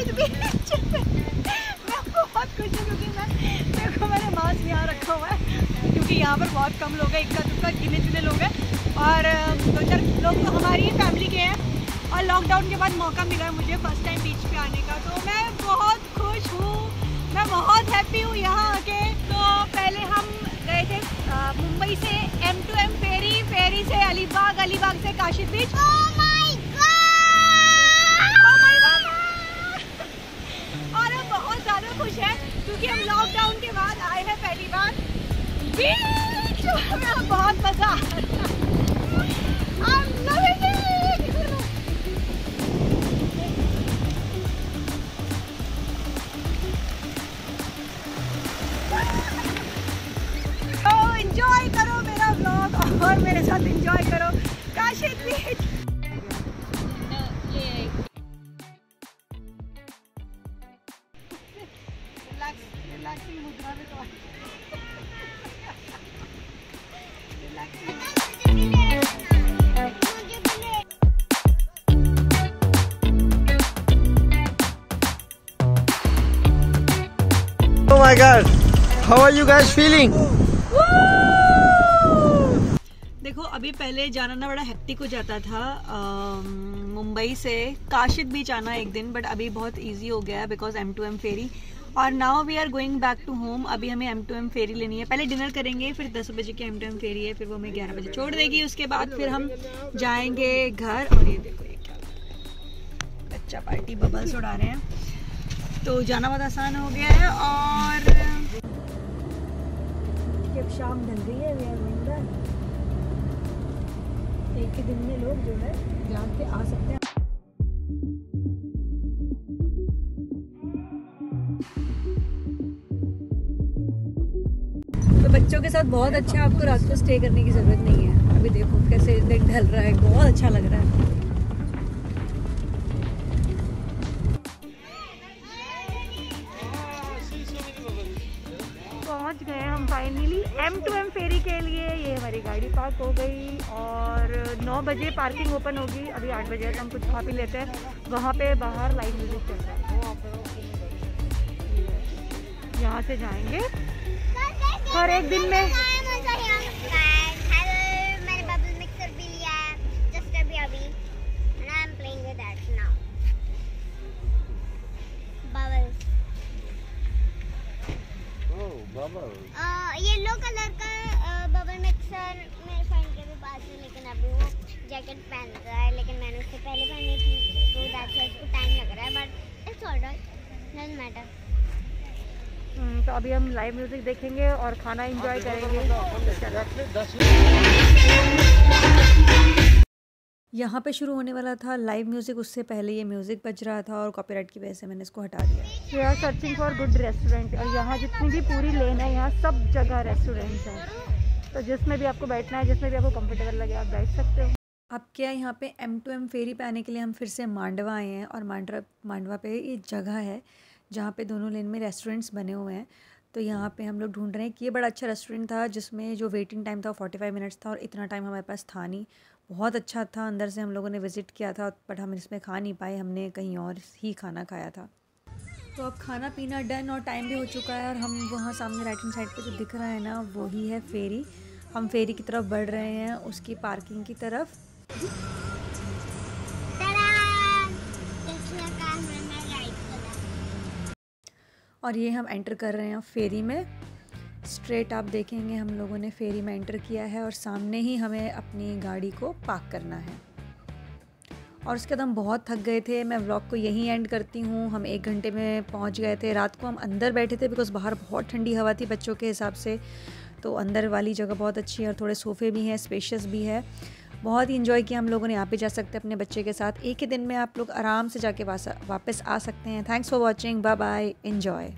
काशिद बीच मैं बहुत खुश हूँ क्योंकि मैं मेरे को मैंने मास्क यहाँ रखा हुआ है। क्योंकि यहाँ पर बहुत कम लोग हैं, इक्का दुक्का गिने चुने लोग हैं। और दो चार लोग तो हमारी ही फैमिली के हैं। और लॉकडाउन के बाद मौका मिला है मुझे फ़र्स्ट टाइम बीच पे आने का। तो मैं बहुत खुश हूँ। मैं बहुत हैप्पी हूँ यहाँ आके। तो पहले हम गए थे मुंबई से M to M ferry ferry से अलीबाग अलीबाग से काशी बीच और हम बहुत ज़्यादा खुश हैं क्योंकि हम लॉकडाउन के बाद आए हैं पहली बार बीच में बहुत मज़ा! तो एंजॉय करो मेरा व्लॉग और मेरे साथ एंजॉय करो काशी बीच रिलैक्सिंग मुद्रा में तो Oh my god, how are you guys feeling? देखो अभी पहले जाना ना बड़ा हेक्टिक हो जाता था मुंबई से काशिद भी जाना एक दिन बट अभी बहुत इजी हो गया है because M to M ferry और now we are going back to home अभी हमें एम टू एम फेरी लेनी है। पहले डिनर करेंगे, फिर दस बजे की एम टू एम फेरी है, फिर वो हमें ग्यारह बजे छोड़ देगी। उसके बाद फिर हम जाएँगे घर। और ये देखो ये क्या बच्चा पार्टी बबल्स उड़ा रहे हैं। तो जाना बहुत आसान हो गया है और जब शाम ढल रही है, we are going back. एक ही दिन में लोग जो है, यहाँ पे आ सकते हैं। तो बच्चों के साथ बहुत अच्छा आपको रात को स्टे करने की ज़रूरत नहीं है। अभी देखो कैसे दिन ढल रहा है, बहुत अच्छा लग रहा है। पहुँच गए हम finally M two M ferry के लिए। ये हमारी गाड़ी पार्क हो गई और 9 बजे पार्किंग ओपन होगी। अभी 8 बजे हम कुछ खा पी लेते हैं। वहाँ पे बाहर लाइव म्यूज़िक चल रहा है। यहाँ से जाएँगे। और एक दिन में बबल मिक्सर भी लिया जस्ट अभी अभी. And I'm playing with that now. Bubbles. Oh, bubbles. Yellow colour का बबल मिक्सर मेरे फ्रेंड के भी पास है लेकिन अभी वो जैकेट पहन रहा है लेकिन मैंने उससे पहले पहनी थी तो दैट्स उसको टाइम लग रहा है but it's alright doesn't matter तो अभी हम लाइव म्यूज़िक देखेंगे और खाना एंजॉय करेंगे। यहाँ पे शुरू होने वाला था लाइव म्यूज़िक उससे पहले ये म्यूज़िक बज रहा था और कॉपीराइट की वजह से मैंने इसको हटा दिया। We are searching for good restaurant और यहाँ जितनी भी पूरी लेन है यहाँ सब जगह रेस्टोरेंट्स हैं। तो जिसमें भी आपको बैठना है जिसमें भी आपको कंफर्टेबल लगे आप बैठ सकते हो। अब क्या यहाँ पे एम टू एम फेरी पे आने के लिए हम फिर से मांडवा आए हैं और मांडवा मांडवा पे ये जगह है। जहाँ पे दोनों लेन में रेस्टोरेंट्स बने हुए हैं। तो यहाँ पे हम लोग ढूंढ रहे हैं कि ये बड़ा अच्छा रेस्टोरेंट था, जिसमें जो वेटिंग टाइम था फोर्टी फाइव मिनट्स था और इतना टाइम हमारे पास था नहीं। बहुत अच्छा था, अंदर से हम लोगों ने विज़िट किया था बट हम इसमें खा नहीं पाए, हमने कहीं और ही खाना खाया था। तो अब खाना पीना डन और टाइम भी हो चुका है और हम वहाँ सामने राइट हैंड साइड पे जो दिख रहा है ना, वही है फेरी। हम फेरी की तरफ़ बढ़ रहे हैं, उसकी पार्किंग की तरफ़। और ये हम एंटर कर रहे हैं फेरी में। स्ट्रेट आप देखेंगे हम लोगों ने फेरी में एंटर किया है और सामने ही हमें अपनी गाड़ी को पार्क करना है। और उसके बाद हम बहुत थक गए थे, मैं व्लॉग को यहीं एंड करती हूँ। हम एक घंटे में पहुँच गए थे। रात को हम अंदर बैठे थे बिकॉज़ बाहर बहुत ठंडी हवा थी बच्चों के हिसाब से। तो अंदर वाली जगह बहुत अच्छी है और थोड़े सोफ़े भी हैं स्पेशियस भी है। बहुत ही इन्जॉय किया हम लोगों ने यहाँ पे जा सकते हैं अपने बच्चे के साथ। एक ही दिन में आप लोग आराम से जाके वापस आ सकते हैं। Thanks for watching bye bye enjoy